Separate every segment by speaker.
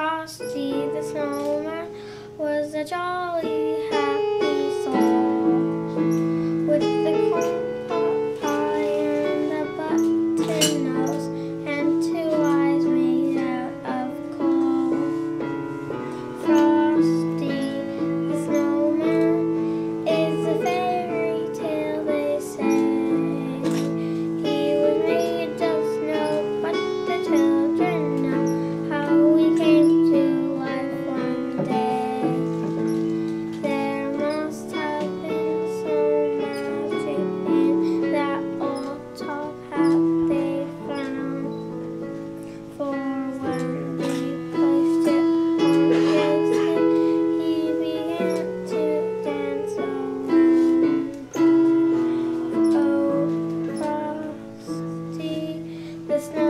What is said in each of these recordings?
Speaker 1: Frosty the Snowman was a jolly, happy. Christmas.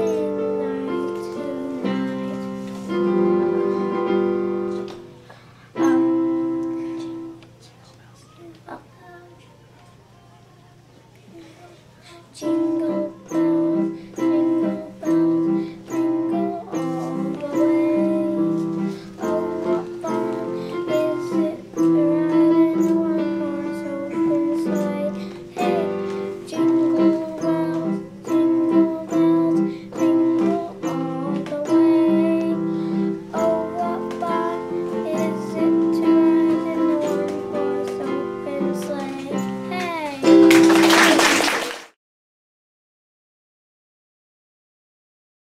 Speaker 1: Thank you.